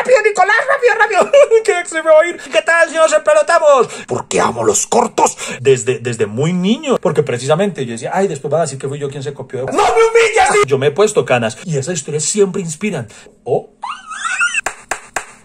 rápido, Nicolás, rápido, rápido. ¿Qué se me va a ir? ¿Qué tal, señores pelotamos? ¿Por qué amo los cortos? Desde, desde muy niño. Porque precisamente yo decía, ay, después van a decir que fui yo quien se copió. ¡No me humillas! Yo me he puesto canas. Y esas historias siempre inspiran. Oh.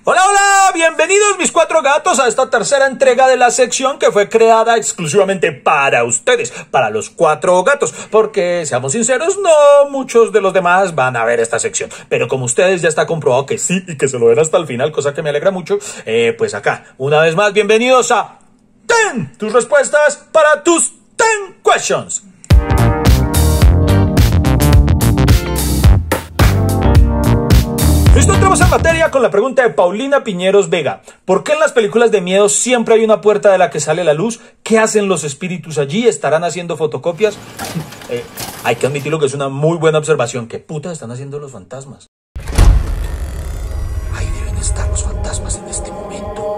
Hola, hola, bienvenidos mis cuatro gatos a esta tercera entrega de la sección que fue creada exclusivamente para ustedes, para los cuatro gatos, porque seamos sinceros, no muchos de los demás van a ver esta sección, pero como ustedes ya está comprobado que sí y que se lo ven hasta el final, cosa que me alegra mucho, eh, pues acá, una vez más, bienvenidos a TEN, tus respuestas para tus TEN questions. Listo, entramos en materia con la pregunta de Paulina Piñeros Vega. ¿Por qué en las películas de miedo siempre hay una puerta de la que sale la luz? ¿Qué hacen los espíritus allí? ¿Estarán haciendo fotocopias? Eh, hay que admitirlo que es una muy buena observación. ¿Qué puta están haciendo los fantasmas? Ahí deben estar los fantasmas en este momento.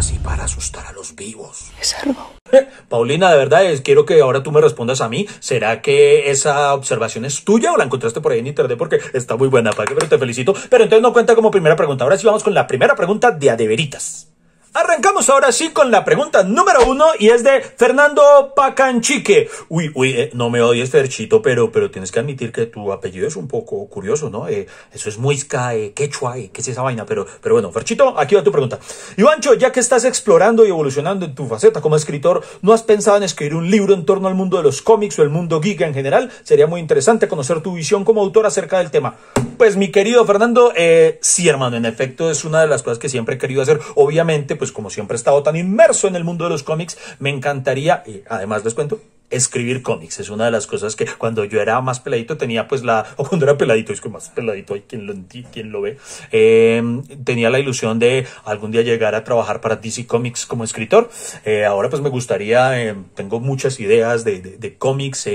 Así para asustar a los vivos. Es algo. Paulina, de verdad, quiero que ahora tú me respondas a mí. ¿Será que esa observación es tuya o la encontraste por ahí en internet? Porque está muy buena, para que pero te felicito. Pero entonces no cuenta como primera pregunta. Ahora sí vamos con la primera pregunta de Adeveritas. Arrancamos ahora sí con la pregunta número uno y es de Fernando Pacanchique. Uy, uy, eh, no me odies, Ferchito, pero, pero tienes que admitir que tu apellido es un poco curioso, ¿no? Eh, eso es muisca, eh, quechua, eh, ¿qué es esa vaina? Pero, pero bueno, Ferchito, aquí va tu pregunta. Ivancho, ya que estás explorando y evolucionando en tu faceta como escritor, ¿no has pensado en escribir un libro en torno al mundo de los cómics o el mundo geek en general? Sería muy interesante conocer tu visión como autor acerca del tema. Pues mi querido Fernando, sí, hermano, en efecto es una de las cosas que siempre he querido hacer. Obviamente, pues como siempre he estado tan inmerso en el mundo de los cómics, me encantaría, y además les cuento, escribir cómics. Es una de las cosas que cuando yo era más peladito tenía pues la, o cuando era peladito, es que más peladito hay quien lo, quien lo ve, eh, tenía la ilusión de algún día llegar a trabajar para DC Comics como escritor. Eh, ahora pues me gustaría, eh, tengo muchas ideas de, de, de cómics,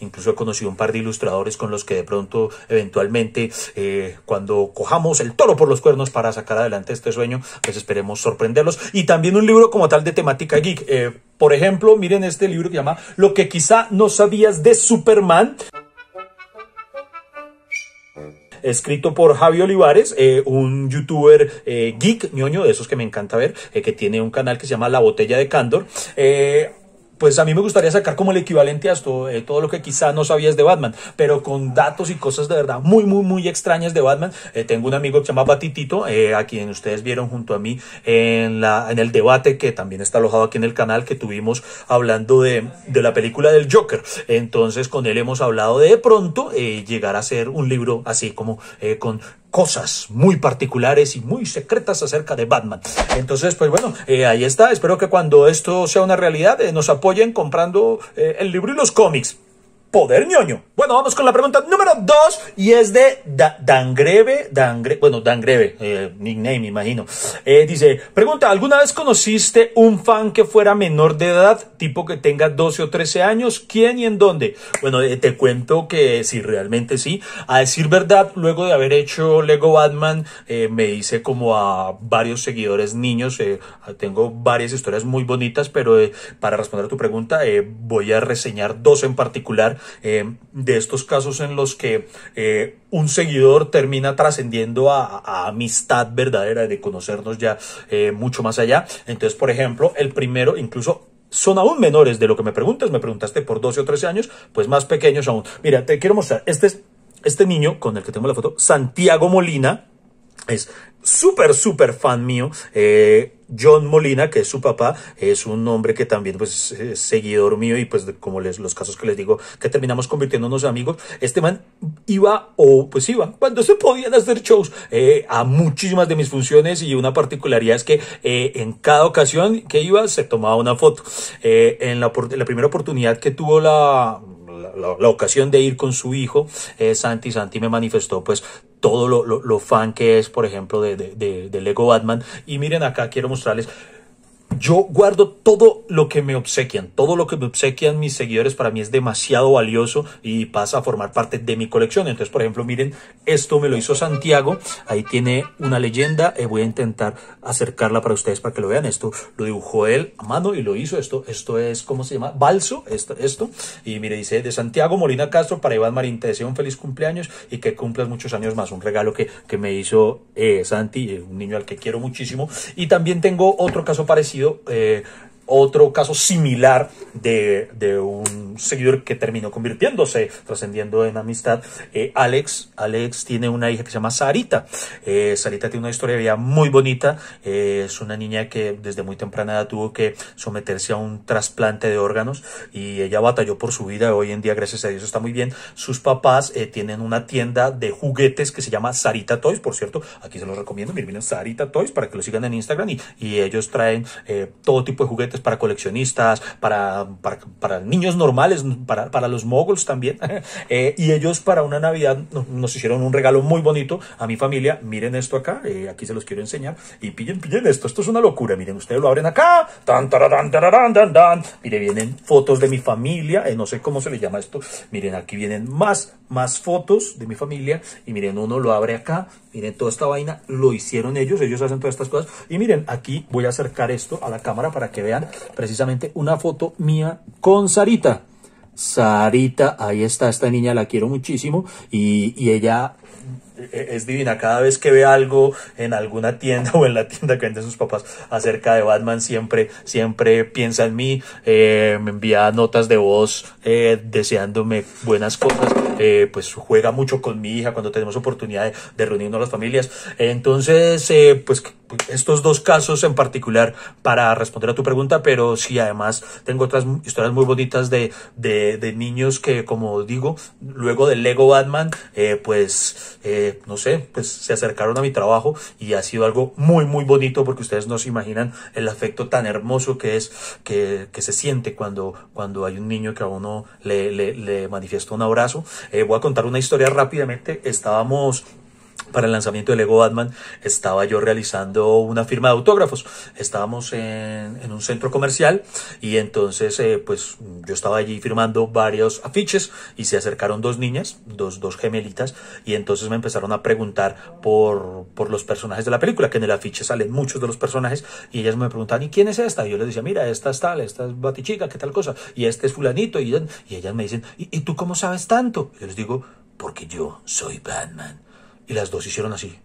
incluso he conocido un par de ilustradores con los que de pronto eventualmente cuando cojamos el toro por los cuernos para sacar adelante este sueño, pues esperemos sorprenderlos. Y también un libro como tal de temática geek. por ejemplo, miren este libro que llama Lo que que quizá no sabías de Superman escrito por Javi Olivares, eh, un youtuber eh, geek, ñoño, de esos que me encanta ver, eh, que tiene un canal que se llama La Botella de Candor. Pues a mí me gustaría sacar como el equivalente a esto, todo lo que quizá no sabías de Batman, pero con datos y cosas de verdad muy, muy, muy extrañas de Batman. tengo un amigo que se llama Batitito, a quien ustedes vieron junto a mí en, la, en el debate que también está alojado aquí en el canal que tuvimos hablando de, de la película del Joker. Entonces con él hemos hablado de, pronto llegar a ser un libro así como eh, con cosas muy particulares y muy secretas acerca de Batman. Entonces, pues bueno, eh, ahí está. Espero que cuando esto sea una realidad eh, nos apoyen comprando eh, el libro y los cómics. Poder ñoño. Bueno, vamos con la pregunta número dos y es de da Dangreve, Dangre, bueno, Dangreve, eh, nickname, imagino. Eh, dice, pregunta, ¿alguna vez conociste un fan que fuera menor de edad, tipo que tenga 12 o 13 años? ¿Quién y en dónde? Bueno, eh, te cuento que sí, realmente sí. A decir verdad, luego de haber hecho Lego Batman, eh, me hice como a varios seguidores niños. Eh, tengo varias historias muy bonitas, pero para responder a tu pregunta, voy a reseñar dos en particular eh, de estos casos en los que eh, un seguidor termina trascendiendo a, amistad verdadera, de conocernos ya eh, mucho más allá. Entonces, por ejemplo, el primero, incluso son aún menores de lo que me preguntas, me preguntaste por 12 o 13 años, pues más pequeños aún. Mira, te quiero mostrar, este es este niño con el que tengo la foto, Santiago Molina, es súper, súper fan mío. Eh, John Molina, que es su papá, es un hombre que también pues es seguidor mío y pues como les, los casos que les digo que terminamos convirtiéndonos amigos, este man iba o pues iba cuando se podían hacer shows eh, a muchísimas de mis funciones y una particularidad es que eh, en cada ocasión que iba se tomaba una foto. Eh, en, la, la primera oportunidad que tuvo la, la, ocasión de ir con su hijo, eh, Santi, Santi me manifestó pues todo lo, fan que es, por ejemplo, de, de, de, Lego Batman. Y miren acá, quiero mostrarles. Yo guardo todo lo que me obsequian, todo lo que me obsequian mis seguidores para mí es demasiado valioso y pasa a formar parte de mi colección. Entonces, por ejemplo, miren, esto me lo hizo Santiago, ahí tiene una leyenda, eh, voy a intentar acercarla para ustedes para que lo vean. Esto lo dibujó él a mano y lo hizo. Esto, esto es, ¿cómo se llama? Balso, esto. Y mire, dice de Santiago Molina Castro para Iván Marín, te deseo un feliz cumpleaños y que cumplas muchos años más. Un regalo que, que me hizo eh, Santi, eh, un niño al que quiero muchísimo. Y también tengo otro caso parecido eh, otro caso similar de, de, un seguidor que terminó convirtiéndose, trascendiendo en amistad. Eh, Alex, Alex tiene una hija que se llama Sarita. Eh, Sarita tiene una historia muy bonita. Eh, es una niña que desde muy temprana edad tuvo que someterse a un trasplante de órganos y ella batalló por su vida. Hoy en día, gracias a Dios, está muy bien. Sus papás eh, tienen una tienda de juguetes que se llama Sarita Toys, por cierto. Aquí se los recomiendo. Miren, Sarita Toys para que lo sigan en Instagram y, y ellos traen todo tipo de juguetes para coleccionistas, para, para, niños normales, para, para los moguls también. eh, y ellos para una Navidad nos hicieron un regalo muy bonito a mi familia. Miren esto acá, eh, aquí se los quiero enseñar. Y pillen, pillen esto, esto es una locura. Miren, ustedes lo abren acá. Tan. Mire, vienen fotos de mi familia, eh, no sé cómo se le llama esto. Miren, aquí vienen más, más fotos de mi familia. Y miren, uno lo abre acá. Miren, toda esta vaina lo hicieron ellos, ellos hacen todas estas cosas. Y miren, aquí voy a acercar esto a la cámara para que vean precisamente una foto mía con Sarita. Sarita, ahí está, esta niña la quiero muchísimo y, y ella es divina. Cada vez que ve algo en alguna tienda o en la tienda que venden sus papás acerca de Batman, siempre, siempre piensa en mí, eh, me envía notas de voz eh, deseándome buenas cosas. Eh, pues juega mucho con mi hija cuando tenemos oportunidad de, de reunirnos las familias. Entonces, eh, pues estos dos casos en particular para responder a tu pregunta, pero sí, además tengo otras historias muy bonitas de, de, de niños que, como digo, luego del Lego Batman, eh, pues, eh, no sé, pues se acercaron a mi trabajo y ha sido algo muy, muy bonito porque ustedes no se imaginan el afecto tan hermoso que es, que, que se siente cuando, cuando hay un niño que a uno le, le, le manifiesta un abrazo. Eh, voy a contar una historia rápidamente. Estábamos para el lanzamiento de Lego Batman estaba yo realizando una firma de autógrafos. Estábamos en, en un centro comercial y entonces eh, pues yo estaba allí firmando varios afiches y se acercaron dos niñas, dos, dos gemelitas y entonces me empezaron a preguntar por, por los personajes de la película, que en el afiche salen muchos de los personajes y ellas me preguntaban, ¿y quién es esta? Y yo les decía, mira, esta es tal, esta es Batichica, qué tal cosa, y este es fulanito y, y ellas me dicen, ¿y, ¿y tú cómo sabes tanto? Y yo les digo, porque yo soy Batman. Y las dos hicieron así.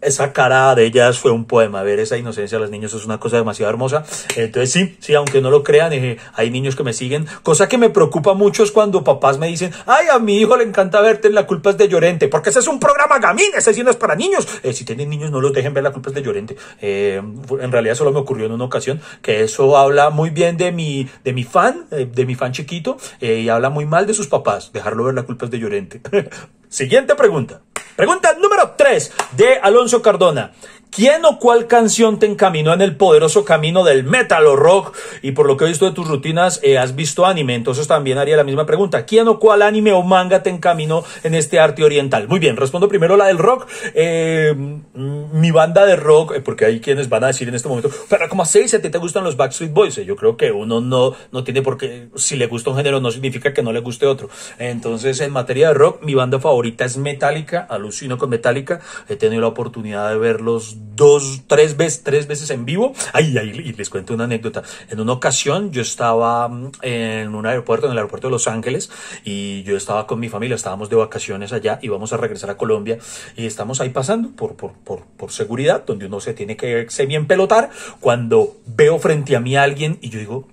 Esa cara de ellas fue un poema. Ver esa inocencia de los niños es una cosa demasiado hermosa. Entonces sí, sí, aunque no lo crean, eh, hay niños que me siguen. Cosa que me preocupa mucho es cuando papás me dicen, ay, a mi hijo le encanta verte en La culpa es de Llorente, porque ese es un programa gamín, ese sí no es para niños. Eh, si tienen niños, no los dejen ver La culpa es de Llorente. Eh, en realidad solo me ocurrió en una ocasión, que eso habla muy bien de mi, de mi fan, eh, de mi fan chiquito, eh, y habla muy mal de sus papás. Dejarlo ver La culpa es de Llorente. Siguiente pregunta. Pregunta número 3 de Alonso Cardona. ¿Quién o cuál canción te encaminó en el poderoso camino del metal o rock? Y por lo que he visto de tus rutinas, eh, has visto anime. Entonces también haría la misma pregunta. ¿Quién o cuál anime o manga te encaminó en este arte oriental? Muy bien, respondo primero la del rock. Eh, mi banda de rock, eh, porque hay quienes van a decir en este momento, pero como si a ti te gustan los Backstreet Boys, yo creo que uno no, no tiene por qué, si le gusta un género no significa que no le guste otro. Entonces, en materia de rock, mi banda favorita es Metallica, alucino con Metallica. He tenido la oportunidad de verlos dos, tres veces, tres veces en vivo. Ay, ay, y les cuento una anécdota. En una ocasión yo estaba en un aeropuerto, en el aeropuerto de Los Ángeles, y yo estaba con mi familia, estábamos de vacaciones allá, y vamos a regresar a Colombia, y estamos ahí pasando por, por, por, por seguridad, donde uno se tiene que se bien pelotar, cuando veo frente a mí a alguien, y yo digo,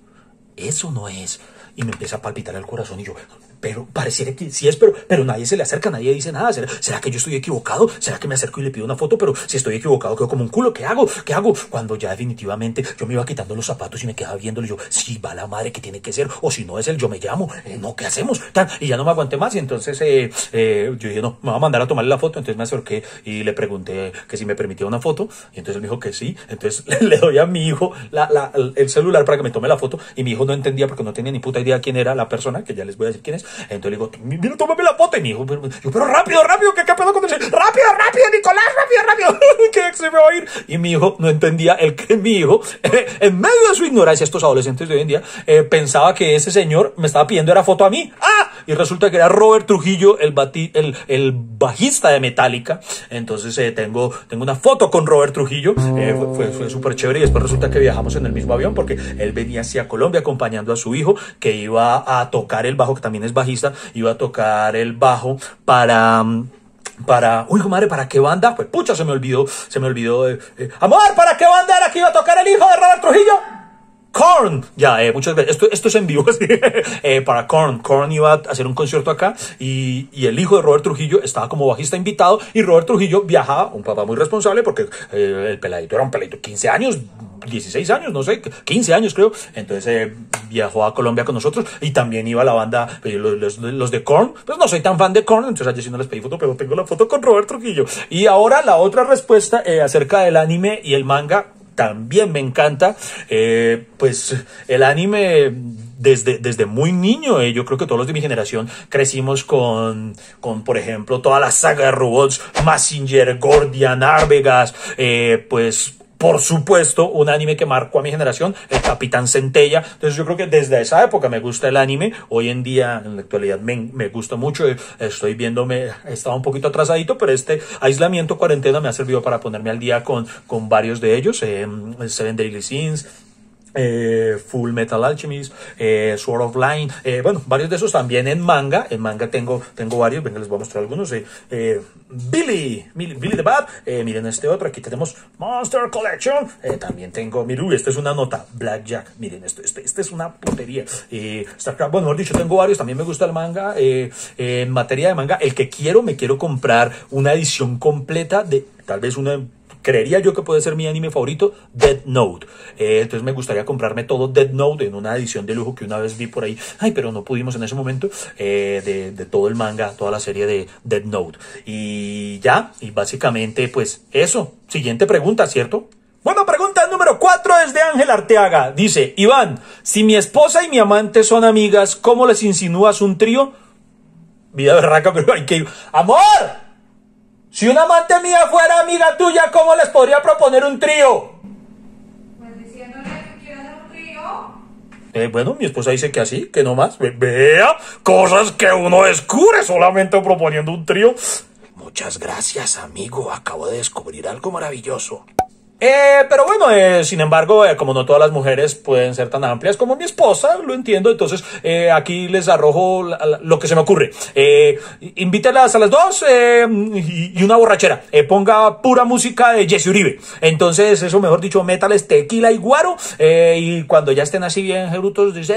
eso no es. Y me empieza a palpitar el corazón, y yo, pero pareciera que sí es, pero, pero nadie se le acerca, nadie dice nada. ¿Será, ¿Será que yo estoy equivocado? ¿Será que me acerco y le pido una foto? Pero si estoy equivocado, quedo como un culo. ¿Qué hago? ¿Qué hago? Cuando ya definitivamente yo me iba quitando los zapatos y me quedaba viéndolo, y yo, si va la madre que tiene que ser, o si no es él, yo me llamo. Eh, no, ¿qué hacemos? Y ya no me aguanté más. Y entonces eh, eh, yo dije, no, me va a mandar a tomarle la foto. Entonces me acerqué y le pregunté que si me permitía una foto. Y entonces él me dijo que sí. Entonces le doy a mi hijo la, la, el celular para que me tome la foto. Y mi hijo no entendía porque no tenía ni puta idea quién era la persona, que ya les voy a decir quién es. Entonces le digo, mira, tómame la foto. Y mi hijo, pero, pero rápido, rápido, ¿qué, qué pedo con el Rápido, rápido, Nicolás, rápido, rápido. que se me va a ir. Y mi hijo no entendía el que mi hijo, en medio de su ignorancia, estos adolescentes de hoy en día, eh, pensaba que ese señor me estaba pidiendo era foto a mí. ¡Ah! Y resulta que era Robert Trujillo, el, el, el bajista de Metallica. Entonces eh, tengo, tengo una foto con Robert Trujillo. Eh, fue fue, súper chévere. Y después resulta que viajamos en el mismo avión porque él venía hacia Colombia acompañando a su hijo que iba a tocar el bajo, que también es bajista, iba a tocar el bajo para para, uy, madre, ¿para qué banda? Pues pucha, se me olvidó, se me olvidó. Eh, Amor, ¿para qué banda era que iba a tocar el hijo de Robert Trujillo? Korn, ya, eh, muchas veces, esto, es en vivo, eh, para Korn, Korn iba a hacer un concierto acá y, y, el hijo de Robert Trujillo estaba como bajista invitado y Robert Trujillo viajaba, un papá muy responsable porque eh, el peladito era un peladito, 15 años, 16 años, no sé, 15 años creo, entonces eh, viajó a Colombia con nosotros y también iba la banda, los, de Korn, pues no soy tan fan de Korn, entonces ayer sí no les pedí foto, pero tengo la foto con Robert Trujillo. Y ahora la otra respuesta acerca del anime y el manga, también me encanta. Eh, pues el anime desde, desde muy niño, eh, yo creo que todos los de mi generación crecimos con, con por ejemplo, toda la saga de robots, Massinger, Gordian, Arvegas, eh, pues por supuesto, un anime que marcó a mi generación, el Capitán Centella. Entonces yo creo que desde esa época me gusta el anime. Hoy en día, en la actualidad, me, me gusta mucho. Estoy viéndome, estaba un poquito atrasadito, pero este aislamiento, cuarentena me ha servido para ponerme al día con, con varios de ellos. Eh, Seven Daily Scenes, eh, Full Metal Alchemist, eh, Sword of Line, eh, bueno, varios de esos también en manga. En manga tengo, tengo varios, venga, les voy a mostrar algunos. Eh, Billy, Billy the Bad, miren este otro, aquí tenemos Monster Collection. también tengo, miren, esta es una nota, Blackjack, miren, esto, este, este es una putería. bueno, mejor dicho, tengo varios, también me gusta el manga. en materia de manga, el que quiero, me quiero comprar una edición completa de tal vez una creería yo que puede ser mi anime favorito, Dead Note. Eh, entonces me gustaría comprarme todo Dead Note en una edición de lujo que una vez vi por ahí. Ay, pero no pudimos en ese momento. Eh, de, de, todo el manga, toda la serie de Dead Note. Y ya, y básicamente, pues eso. Siguiente pregunta, ¿cierto? Bueno, pregunta número 4 es de Ángel Arteaga. Dice, Iván, si mi esposa y mi amante son amigas, ¿cómo les insinúas un trío? Vida berraca, pero hay que... ¡Amor! Si una amante mía fuera amiga tuya, ¿cómo les podría proponer un trío? Pues diciéndole que quiere hacer un trío. Eh, bueno, mi esposa dice que así, que no más. Vea, cosas que uno descubre solamente proponiendo un trío. Muchas gracias, amigo. Acabo de descubrir algo maravilloso. Eh, pero bueno, eh, sin embargo, eh, como no todas las mujeres pueden ser tan amplias como mi esposa, lo entiendo, entonces eh, aquí les arrojo lo que se me ocurre. Eh, invítelas a las dos y, y, una borrachera. ponga pura música de Jesse Uribe. Entonces, eso mejor dicho, métales tequila y guaro. y cuando ya estén así bien brutos, dice,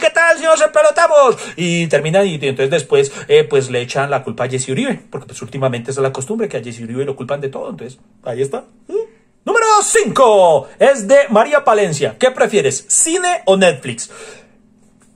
¿qué tal si nos pelotamos? Y terminan y, entonces después pues le echan la culpa a Jesse Uribe, porque pues últimamente es la costumbre que a Jesse Uribe lo culpan de todo. Entonces, ahí está. ¿Mm? Número 5 es de María Palencia. ¿Qué prefieres, cine o Netflix?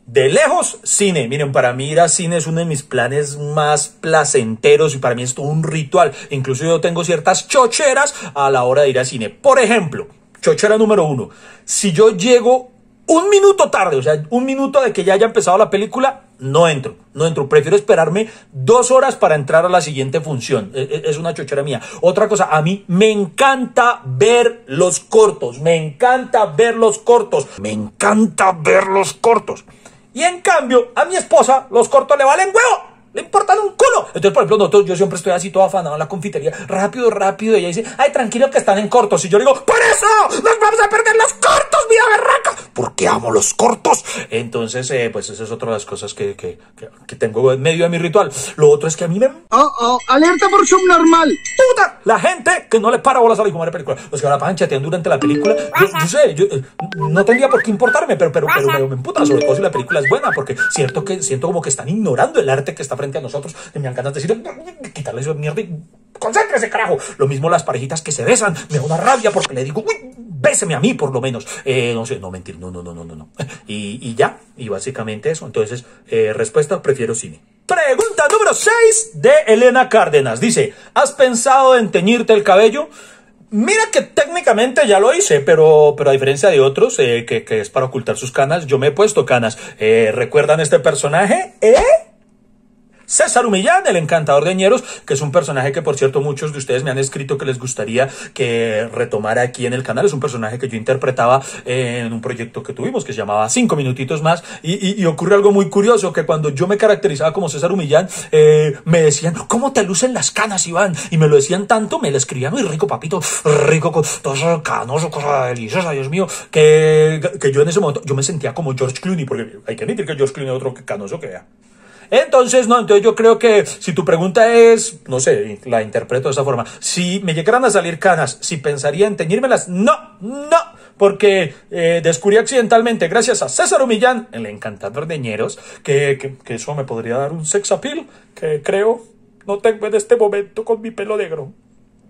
De lejos, cine. Miren, para mí ir a cine es uno de mis planes más placenteros y para mí es todo un ritual. Incluso yo tengo ciertas chocheras a la hora de ir al cine. Por ejemplo, chochera número uno. Si yo llego un minuto tarde, o sea, un minuto de que ya haya empezado la película, no entro, no entro. Prefiero esperarme dos horas para entrar a la siguiente función. E, e, es una chochera mía. Otra cosa, a mí me encanta ver los cortos. Me encanta ver los cortos. Me encanta ver los cortos. Y en cambio, a mi esposa los cortos le valen huevo. Le importan un culo. Entonces, por ejemplo, nosotros, yo siempre estoy así todo afanado en la confitería. Rápido, rápido. Y ella dice, ay, tranquilo que están en cortos. Y yo digo, ¡por eso! ¡Nos vamos a perder los cortos, vida berraca! Porque amo los cortos. Entonces, eh, pues esa es otra de las cosas que, que, que, tengo en medio de mi ritual. Lo otro es que a mí me... Oh, oh, alerta por subnormal. ¡Puta! La gente que no le para bolas a la hijo de película. Los que la pasan chateando durante la película. Yo, sé, yo eh, no tendría por qué importarme, pero, pero, pero, pero me emputa, sobre todo si la película es buena, porque siento que siento como que están ignorando el arte que está frente a nosotros. me de decir, quitarle eso de mierda y concéntrese, carajo. Lo mismo las parejitas que se besan, me da una rabia porque le digo, béseme a mí por lo menos. Eh, no sé, no mentir, no, no, no, no, no. Y, y ya, y básicamente eso. Entonces, eh, respuesta, prefiero cine. Pregunta número 6 de Elena Cárdenas. Dice, ¿has pensado en teñirte el cabello? Mira que técnicamente ya lo hice, pero, pero a diferencia de otros, eh, que, que es para ocultar sus canas, yo me he puesto canas. Eh, ¿Recuerdan este personaje? ¿Eh? César Humillán, el encantador de ñeros, que es un personaje que, por cierto, muchos de ustedes me han escrito que les gustaría que retomara aquí en el canal. Es un personaje que yo interpretaba en un proyecto que tuvimos que se llamaba Cinco Minutitos Más. Y, y, y ocurre algo muy curioso, que cuando yo me caracterizaba como César Humillán, eh, me decían, ¿cómo te lucen las canas, Iván? Y me lo decían tanto, me lo escribían muy rico, papito, rico, con todo canoso, cosa deliciosa, Dios mío, que, que yo en ese momento, yo me sentía como George Clooney, porque hay que admitir que George Clooney es otro canoso que vea. Entonces, no, entonces yo creo que si tu pregunta es, no sé, la interpreto de esa forma, si me llegaran a salir canas, si pensaría en teñírmelas, no, no, porque eh, descubrí accidentalmente, gracias a César Humillán, el encantador de ñeros, que, que, que eso me podría dar un sex appeal que creo no tengo en este momento con mi pelo negro.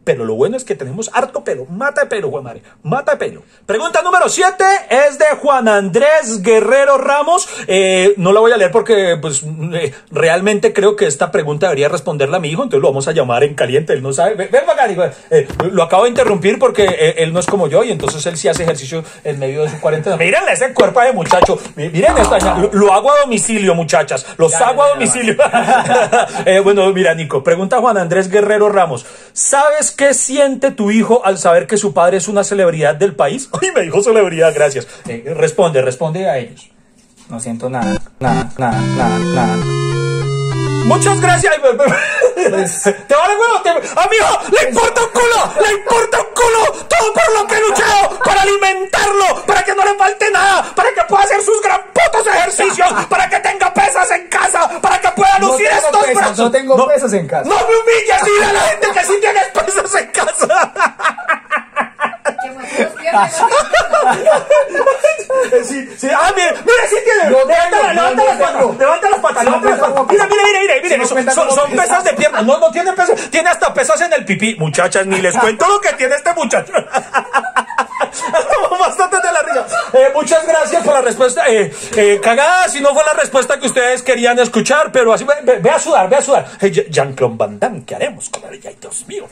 Pero lo bueno es que tenemos harto pelo. Mata de pelo, Juan María. Mata de pelo. Pregunta número 7 es de Juan Andrés Guerrero Ramos. Eh, no la voy a leer porque pues eh, realmente creo que esta pregunta debería responderla a mi hijo. Entonces lo vamos a llamar en caliente. Él no sabe. Ven, ven eh, lo acabo de interrumpir porque él no es como yo y entonces él sí hace ejercicio en medio de su cuarentena. Miren ese cuerpo de muchacho. Miren esta. Lo, lo, hago a domicilio, muchachas. Los ya, hago a domicilio. Bueno, mira, Nico. Pregunta Juan Andrés Guerrero Ramos. ¿Sabes qué siente tu hijo al saber que su padre es una celebridad del país? Ay, me dijo celebridad, gracias. Eh, responde, responde a ellos. No siento nada, nada, nada, nada, nada. Muchas gracias. Pues, te vale huevo, te... amigo, le importa un culo, le importa un culo, todo por lo que he luchado, para alimentarlo, para que no le falte nada, para que pueda hacer sus gran putos ejercicios, para que tenga pesas en casa, para que pueda lucir no estos pesas, brazos. No tengo no, pesas en casa. No me humilles, dile a la gente que sí tienes pesas en casa. Que muestre los pies, Sí, sí, ah, mire, mire, sí tiene. No levanta, tengo, levanta no, las no patas, levanta las patas, levanta no las patas. Mira, mira, mira, mira, mira, no son, son- son pesas. de pierna. No, no tiene pesas, tiene hasta pesas en el pipí. Muchachas, ni les cuento lo que tiene este muchacho. Bastante de la risa. Eh, muchas gracias por la respuesta. Eh, eh, cagada, si no fue la respuesta que ustedes querían escuchar, pero así, ve, a sudar, ve a sudar. Jean-Claude Van Damme, ¿qué haremos con? Ay, Dios mío.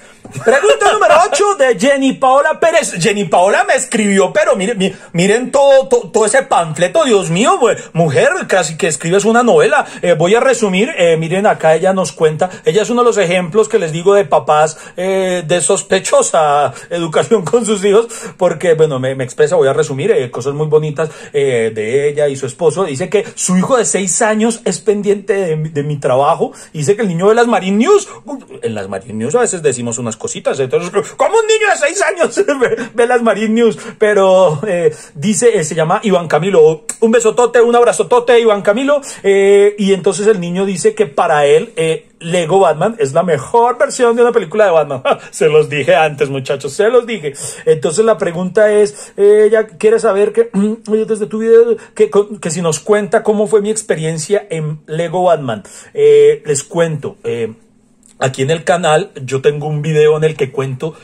Pregunta número 8 de Jenny Paola Pérez. Jenny Paola me escribió, pero miren, mi- miren todo, todo, ese panfleto, Dios mío, mu- mujer, casi que escribes una novela. Voy a resumir, miren acá ella nos cuenta, ella es uno de los ejemplos que les digo de papás de sospechosa educación con sus hijos, porque, bueno, me, me expresa, voy a resumir, eh, cosas muy bonitas eh, de ella y su esposo. Dice que su hijo de seis años es pendiente de, mi- trabajo. Dice que el niño de las Marine News, uy, en las Marine News a veces decimos unas cositas, entonces, ¿cómo un niño de seis años ve, las Marine News? Pero eh, dice, se llama Iván Camilo, un besotote, un abrazotote, Iván Camilo, y entonces el niño dice que para él, Lego Batman es la mejor versión de una película de Batman. se los dije antes, muchachos, se los dije. Entonces la pregunta es, eh, ella quiere saber que, desde tu video, que, que si nos cuenta cómo fue mi experiencia en Lego Batman. Eh, les cuento, eh, aquí en el canal yo tengo un video en el que cuento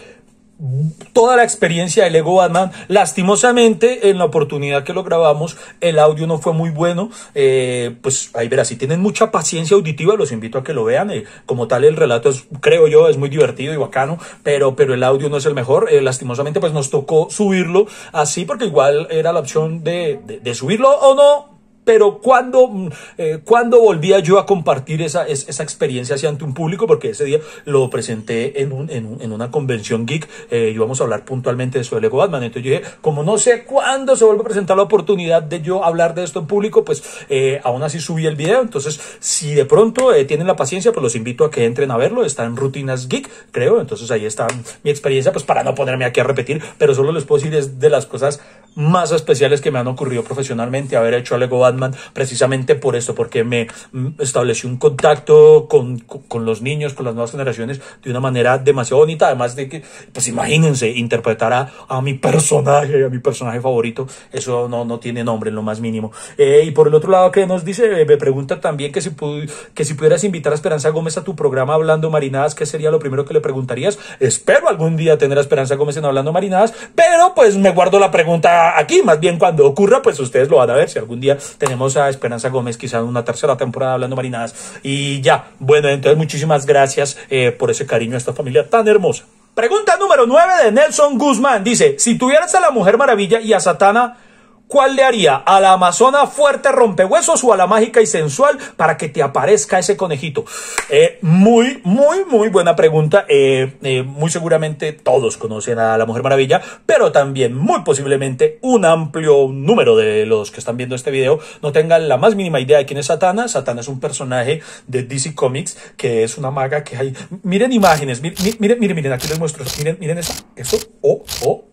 toda la experiencia de Lego Batman. Lastimosamente, en la oportunidad que lo grabamos, el audio no fue muy bueno. Eh, pues ahí verás, si tienen mucha paciencia auditiva, los invito a que lo vean. Eh, como tal, el relato es, creo yo, es muy divertido y bacano, pero, pero el audio no es el mejor. Eh, lastimosamente, pues nos tocó subirlo así, porque igual era la opción de, de, de subirlo o no, pero cuando, mm, eh, cuando volvía yo a compartir esa, es- esa experiencia hacia ante un público, porque ese día lo presenté en, un, en, un- en una convención geek, eh, íbamos a hablar puntualmente de de Lego Batman, entonces yo dije, como no sé cuándo se vuelve a presentar la oportunidad de yo hablar de esto en público, pues eh, aún así subí el video, entonces si de pronto eh, tienen la paciencia, pues los invito a que entren a verlo, está en Rutinas Geek, creo, entonces ahí está mi experiencia, pues para no ponerme aquí a repetir, pero solo les puedo decir es de las cosas más especiales que me han ocurrido profesionalmente haber hecho a Lego Batman precisamente por esto, porque me mm, estableció un contacto con, con, los niños, con las nuevas generaciones de una manera demasiado bonita, además de que, pues imagínense, interpretar a, mi personaje, a mi personaje favorito, eso no, no tiene nombre en lo más mínimo. Eh, y por el otro lado que nos dice, eh, me pregunta también que si, que si pudieras invitar a Esperanza Gómez a tu programa Hablando Marinadas, ¿qué sería lo primero que le preguntarías? Espero algún día tener a Esperanza Gómez en Hablando Marinadas, pero pues me guardo la pregunta aquí, más bien cuando ocurra, pues ustedes lo van a ver, si algún día tenemos a Esperanza Gómez quizá en una tercera temporada Hablando Marinadas. Y ya, bueno, entonces muchísimas gracias eh, por ese cariño a esta familia tan hermosa. Pregunta número 9 de Nelson Guzmán. Dice, si tuvieras a la Mujer Maravilla y a Satana, ¿cuál le haría? ¿A la Amazona fuerte rompehuesos o a la mágica y sensual para que te aparezca ese conejito? Eh, muy, muy, muy buena pregunta. Eh, eh, muy seguramente todos conocen a la Mujer Maravilla, pero también muy posiblemente un amplio número de los que están viendo este video no tengan la más mínima idea de quién es Satana. Satana es un personaje de DC Comics que es una maga que hay... Miren imágenes, mi- mi- miren, miren, miren, aquí les muestro. Miren, miren esa, eso, oh, oh,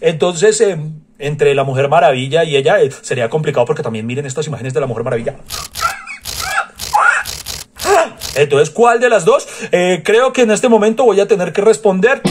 entonces, eh, entre la Mujer Maravilla y ella eh, sería complicado porque también miren estas imágenes de la Mujer Maravilla. Entonces, ¿cuál de las dos? Eh, creo que en este momento voy a tener que responder.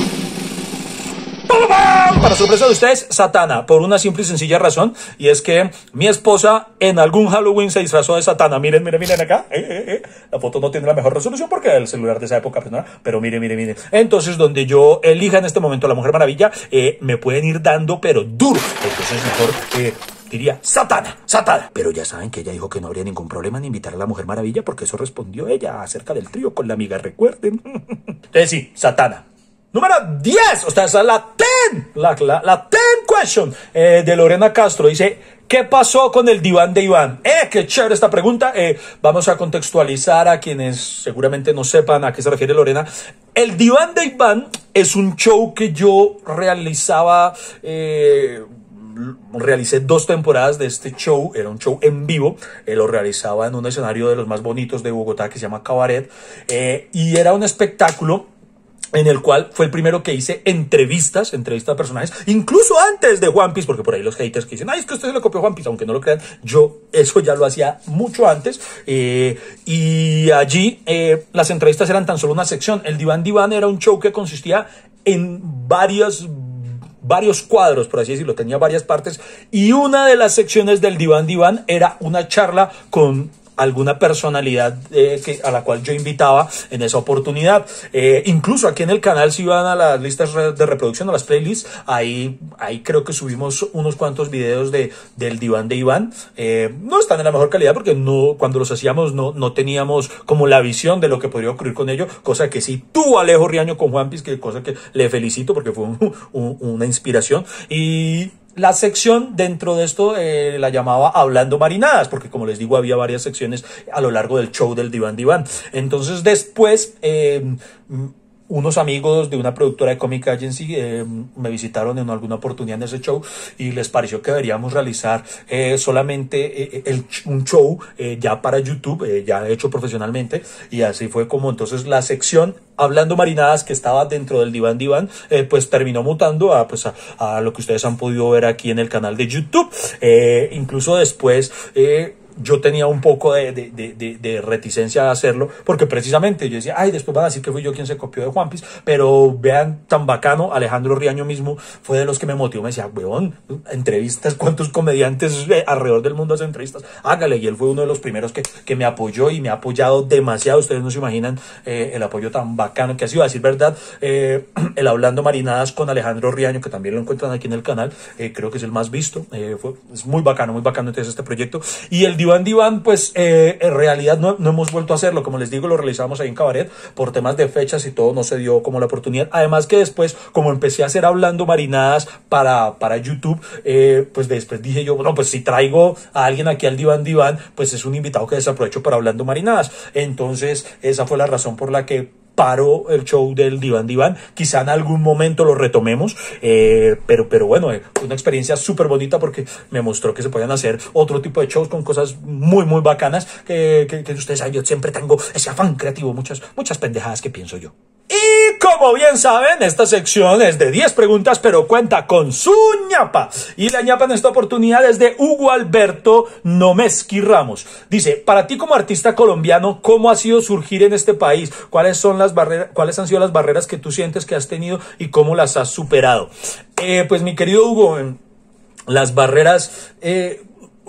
Para sorpresa de ustedes, Satana, por una simple y sencilla razón, y es que mi esposa en algún Halloween se disfrazó de Satana. Miren, miren, miren acá. Eh, eh, eh. La foto no tiene la mejor resolución porque el celular de esa época, pues, no, pero miren, miren, miren. Entonces, donde yo elija en este momento a la Mujer Maravilla, eh, me pueden ir dando, pero duro. Entonces, mejor diría Satana, Satana. Pero ya saben que ella dijo que no habría ningún problema en invitar a la Mujer Maravilla porque eso respondió ella acerca del trío con la amiga, recuerden. Entonces, sí, Satana. Número 10, o sea, esa es la 10, la, la, la 10 question eh, de Lorena Castro. Dice, ¿qué pasó con el diván de Iván? Eh, qué chévere esta pregunta. Eh, vamos a contextualizar a quienes seguramente no sepan a qué se refiere Lorena. El diván de Iván es un show que yo realizaba... Eh, realicé dos temporadas de este show, era un show en vivo, eh, lo realizaba en un escenario de los más bonitos de Bogotá que se llama Cabaret, eh, y era un espectáculo en el cual fue el primero que hice entrevistas, entrevistas a personajes, incluso antes de One Piece, porque por ahí los haters que dicen, ay, es que usted se le copió One Piece, aunque no lo crean, yo eso ya lo hacía mucho antes, eh, y allí eh, las entrevistas eran tan solo una sección, el Diván Diván era un show que consistía en varias varios cuadros, por así decirlo, tenía varias partes y una de las secciones del diván diván era una charla con alguna personalidad eh, que, a la cual yo invitaba en esa oportunidad. Eh, incluso aquí en el canal, si van a las listas de reproducción, a las playlists, ahí, ahí creo que subimos unos cuantos videos de, del diván de Iván. Eh, no están en la mejor calidad porque no, cuando los hacíamos no, no teníamos como la visión de lo que podría ocurrir con ello, cosa que sí tuvo Alejo Riaño con Juan Piz, que cosa que le felicito porque fue un- un- una inspiración. Y la sección dentro de esto eh, la llamaba Hablando Marinadas, porque como les digo, había varias secciones a lo largo del show del Diván Diván. Entonces después, eh, unos amigos de una productora de Comic Agency eh, me visitaron en alguna oportunidad en ese show y les pareció que deberíamos realizar eh, solamente eh, el, un show ya para YouTube, ya hecho profesionalmente, y así fue como entonces la sección Hablando Marinadas que estaba dentro del Diván Diván, pues terminó mutando a, pues a, a lo que ustedes han podido ver aquí en el canal de YouTube. Incluso después... Yo tenía un poco de, de, de, de, de reticencia a hacerlo, porque precisamente yo decía, ay, después van a decir que fui yo quien se copió de Juan Piz, pero vean, tan bacano, Alejandro Riaño mismo fue de los que me motivó, me decía, weón, entrevistas, ¿cuántos comediantes alrededor del mundo hacen entrevistas? Hágale, y él fue uno de los primeros que, que me apoyó y me ha apoyado demasiado, ustedes no se imaginan eh, el apoyo tan bacano que ha sido, a decir verdad, eh, el Hablando Marinadas con Alejandro Riaño, que también lo encuentran aquí en el canal, eh, creo que es el más visto, eh, fue, es muy bacano, muy bacano entonces este proyecto, y el Diván Diván, pues eh, en realidad no, no, hemos vuelto a hacerlo. Como les digo, lo realizamos ahí en Cabaret por temas de fechas y todo no se dio como la oportunidad. Además que después, como empecé a hacer hablando marinadas para, para YouTube, eh, pues después dije yo, bueno, pues si traigo a alguien aquí al Diván Diván, pues es un invitado que desaprovecho para hablando marinadas. Entonces, esa fue la razón por la que paró el show del Diván Diván. Quizá en algún momento lo retomemos, eh, pero, pero bueno, eh, una experiencia súper bonita porque me mostró que se podían hacer otro tipo de shows con cosas muy, muy bacanas que, que, que ustedes saben, yo siempre tengo ese afán creativo, muchas, muchas pendejadas que pienso yo. Como bien saben, esta sección es de 10 preguntas, pero cuenta con su ñapa. Y la ñapa en esta oportunidad es de Hugo Alberto Nomeski Ramos. Dice, para ti como artista colombiano, ¿cómo ha sido surgir en este país? ¿Cuáles son las barreras, cuáles han sido las barreras que tú sientes que has tenido y cómo las has superado? Eh, pues mi querido Hugo, las barreras... Eh,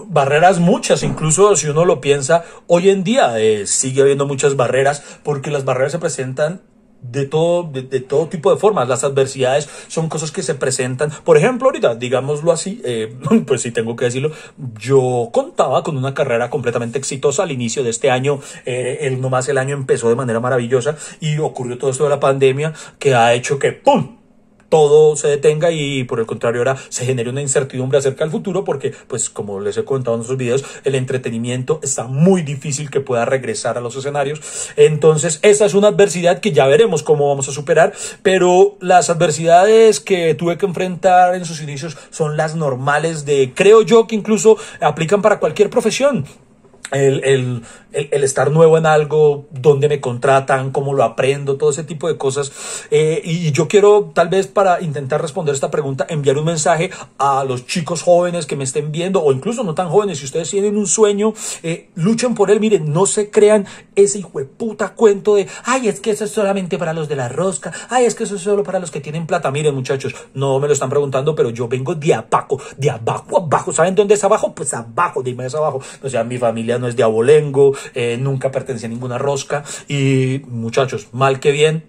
barreras muchas, incluso si uno lo piensa, hoy en día eh, sigue habiendo muchas barreras porque las barreras se presentan de todo, de, de, todo tipo de formas. Las adversidades son cosas que se presentan. Por ejemplo, ahorita, digámoslo así, eh, pues sí tengo que decirlo, yo contaba con una carrera completamente exitosa al inicio de este año. Eh, el, nomás el año empezó de manera maravillosa y ocurrió todo esto de la pandemia que ha hecho que ¡pum! Todo se detenga y por el contrario ahora se genere una incertidumbre acerca del futuro porque pues como les he contado en otros videos el entretenimiento está muy difícil que pueda regresar a los escenarios. Entonces esa es una adversidad que ya veremos cómo vamos a superar pero las adversidades que tuve que enfrentar en sus inicios son las normales de creo yo que incluso aplican para cualquier profesión el, el, el, estar nuevo en algo, dónde me contratan, cómo lo aprendo, todo ese tipo de cosas. Eh, y yo quiero, tal vez para intentar responder esta pregunta, enviar un mensaje a los chicos jóvenes que me estén viendo, o incluso no tan jóvenes, si ustedes tienen un sueño, eh, luchen por él, miren, no se crean ese hijo de puta cuento de, ay, es que eso es solamente para los de la rosca, ay, es que eso es solo para los que tienen plata. Miren, muchachos, no me lo están preguntando, pero yo vengo de abajo, de abajo, abajo. ¿Saben dónde es abajo? Pues abajo, dime es abajo. O sea, mi familia no es de abolengo, eh, nunca pertenecía a ninguna rosca. Y muchachos, mal que bien,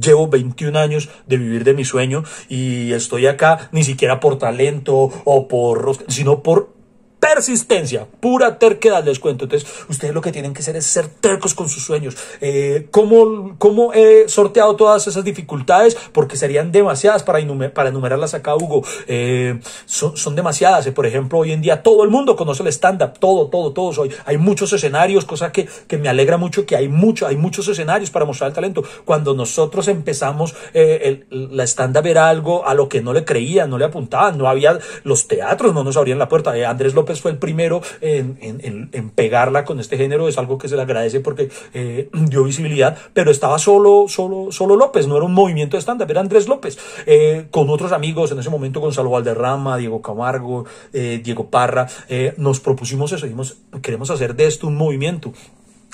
llevo 21 años de vivir de mi sueño y estoy acá ni siquiera por talento o por rosca, sino por persistencia, pura terquedad, les cuento. Entonces, ustedes lo que tienen que hacer es ser tercos con sus sueños. Eh, ¿cómo, ¿Cómo he sorteado todas esas dificultades? Porque serían demasiadas para, enumer para enumerarlas acá, Hugo. Eh, son, son, demasiadas. Eh, por ejemplo, hoy en día todo el mundo conoce el stand-up, todo, todo, todo. Hoy hay muchos escenarios, cosa que, que me alegra mucho que hay, mucho, hay muchos escenarios para mostrar el talento. Cuando nosotros empezamos, el, la stand-up era algo a lo que no le creían, no le apuntaban, no había, los teatros no nos abrían la puerta. Andrés López fue el primero en, pegarla con este género, es algo que se le agradece porque eh, dio visibilidad, pero estaba solo, solo, solo López, no era un movimiento de stand-up, era Andrés López, eh, con otros amigos, en ese momento Gonzalo Valderrama, Diego Camargo, eh, Diego Parra, nos propusimos eso, dijimos, queremos hacer de esto un movimiento.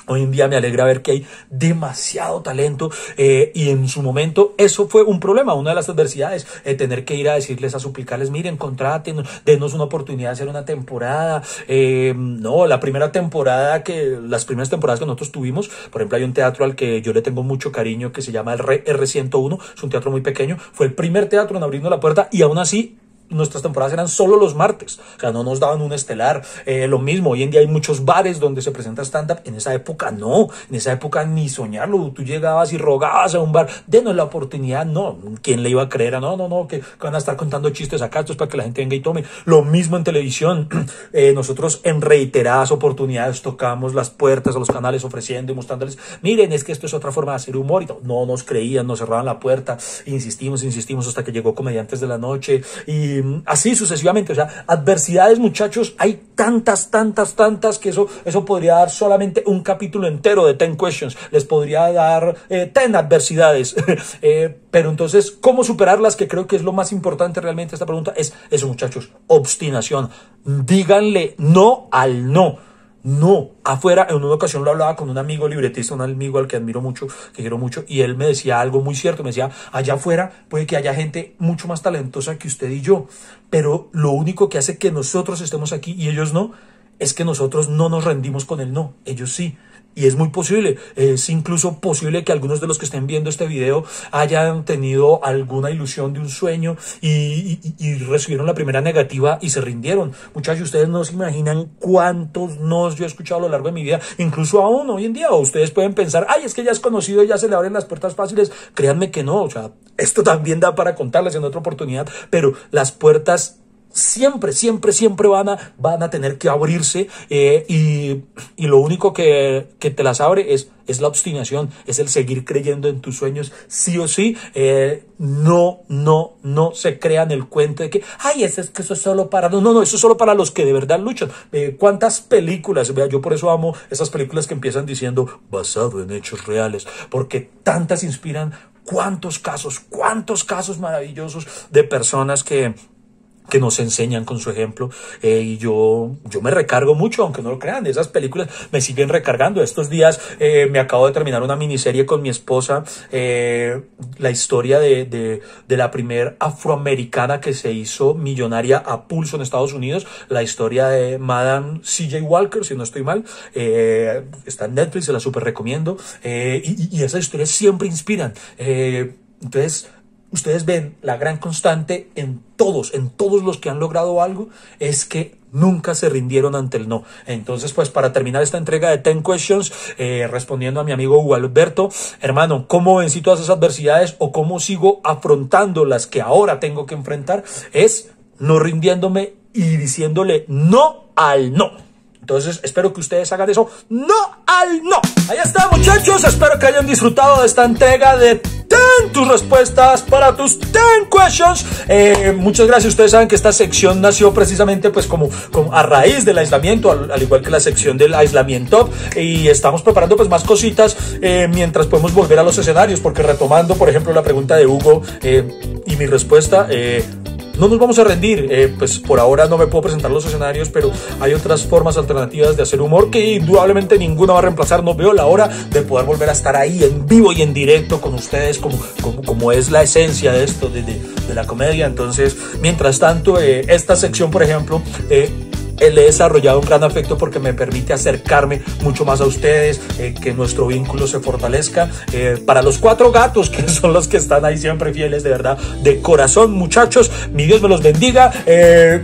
Hoy en día me alegra ver que hay demasiado talento eh, y en su momento eso fue un problema, una de las adversidades, eh, tener que ir a decirles, a suplicarles, miren, contraten, denos una oportunidad de hacer una temporada. Eh, no, la primera temporada que, las primeras temporadas que nosotros tuvimos, por ejemplo, hay un teatro al que yo le tengo mucho cariño que se llama el R101, es un teatro muy pequeño, fue el primer teatro en abriendo la puerta y aún así nuestras temporadas eran solo los martes, o sea, no nos daban un estelar. Eh, lo mismo, hoy en día hay muchos bares donde se presenta stand-up, en esa época no, en esa época ni soñarlo, tú llegabas y rogabas a un bar, denos la oportunidad, no, ¿quién le iba a creer? No, no, no, que van a estar contando chistes acá, esto es para que la gente venga y tome. Lo mismo en televisión, eh, nosotros en reiteradas oportunidades tocamos las puertas a los canales ofreciendo y mostrándoles, miren, es que esto es otra forma de hacer humor y todo. No nos creían, nos cerraban la puerta, insistimos, insistimos hasta que llegó Comediantes de la Noche y así sucesivamente. O sea, adversidades, muchachos, hay tantas, tantas, tantas que eso, eso podría dar solamente un capítulo entero de 10 questions. Les podría dar eh, 10 adversidades. eh, pero entonces, ¿cómo superarlas? Que creo que es lo más importante realmente esta pregunta. Es eso, muchachos, obstinación. Díganle no al no. No, afuera, en una ocasión lo hablaba con un amigo libretista, un amigo al que admiro mucho, que quiero mucho, y él me decía algo muy cierto, me decía, allá afuera puede que haya gente mucho más talentosa que usted y yo, pero lo único que hace que nosotros estemos aquí y ellos no, es que nosotros no nos rendimos con el no, ellos sí. Y es muy posible, es incluso posible que algunos de los que estén viendo este video hayan tenido alguna ilusión de un sueño y, y, y recibieron la primera negativa y se rindieron. Muchachos, ustedes no se imaginan cuántos nos yo he escuchado a lo largo de mi vida, incluso aún hoy en día. Ustedes pueden pensar, ay, es que ya es conocido ya se le abren las puertas fáciles. Créanme que no, o sea, esto también da para contarles en otra oportunidad, pero las puertas siempre, siempre, siempre van a, van a tener que abrirse eh, y, y, lo único que, que, te las abre es, es la obstinación, es el seguir creyendo en tus sueños, sí o sí. Eh, no, no, no se crean el cuento de que, ay, eso es que eso es solo para, no, no, no, eso es solo para los que de verdad luchan. Eh, ¿Cuántas películas? Vea, yo por eso amo esas películas que empiezan diciendo basado en hechos reales, porque tantas inspiran cuántos casos, cuántos casos maravillosos de personas que que nos enseñan con su ejemplo eh, y yo, yo me recargo mucho, aunque no lo crean, esas películas me siguen recargando. Estos días eh, me acabo de terminar una miniserie con mi esposa, eh, la historia de, de, de la primer afroamericana que se hizo millonaria a pulso en Estados Unidos, la historia de Madame CJ Walker, si no estoy mal, eh, está en Netflix, se la super recomiendo, eh, y, y, esas historias siempre inspiran. Eh, entonces, ustedes ven la gran constante en todos, en todos los que han logrado algo, es que nunca se rindieron ante el no. Entonces, pues para terminar esta entrega de 10 Questions, eh, respondiendo a mi amigo Hugo Alberto, hermano, ¿cómo vencí todas esas adversidades o cómo sigo afrontando las que ahora tengo que enfrentar? Es no rindiéndome y diciéndole no al no. Entonces, espero que ustedes hagan eso. No al no. Ahí está, muchachos. Espero que hayan disfrutado de esta entrega de 10 tus respuestas para tus 10 questions. Eh, muchas gracias. Ustedes saben que esta sección nació precisamente pues como, a raíz del aislamiento, al, al, igual que la sección del aislamiento. Y estamos preparando pues más cositas eh, mientras podemos volver a los escenarios. Porque retomando, por ejemplo, la pregunta de Hugo eh, y mi respuesta, no nos vamos a rendir. Eh, pues por ahora no me puedo presentar los escenarios, pero hay otras formas alternativas de hacer humor que indudablemente ninguna va a reemplazar. No veo la hora de poder volver a estar ahí en vivo y en directo con ustedes, como, como, como es la esencia de esto, de, de, de la comedia. Entonces, mientras tanto, eh, esta sección, por ejemplo, eh, le he desarrollado un gran afecto porque me permite acercarme mucho más a ustedes, eh, que nuestro vínculo se fortalezca. Eh, para los cuatro gatos, que son los que están ahí siempre fieles, de verdad, de corazón, muchachos, mi Dios me los bendiga. Eh,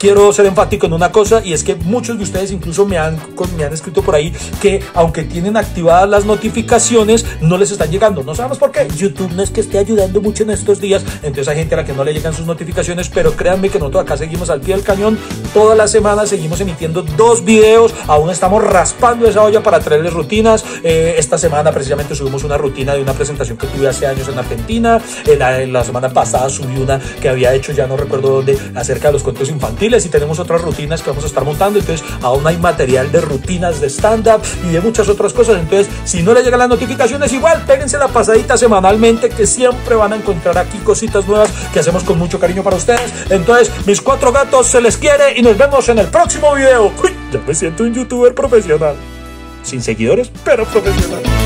quiero ser enfático en una cosa y es que muchos de ustedes incluso me han, me han escrito por ahí que aunque tienen activadas las notificaciones no les están llegando. No sabemos por qué. YouTube no es que esté ayudando mucho en estos días. Entonces hay gente a la que no le llegan sus notificaciones, pero créanme que nosotros acá seguimos al pie del cañón. Toda la semana seguimos emitiendo dos videos. Aún estamos raspando esa olla para traerles rutinas. Eh, esta semana precisamente subimos una rutina de una presentación que tuve hace años en Argentina. En la semana pasada subí una que había hecho ya no recuerdo dónde acerca de los cuentos infantiles y tenemos otras rutinas que vamos a estar montando. Entonces, aún hay material de rutinas de stand-up y de muchas otras cosas. Entonces, si no le llegan las notificaciones, igual péguense la pasadita semanalmente que siempre van a encontrar aquí cositas nuevas que hacemos con mucho cariño para ustedes. Entonces, mis cuatro gatos se les quiere y nos vemos en el próximo video. Uy, ya me siento un youtuber profesional. Sin seguidores, pero profesional.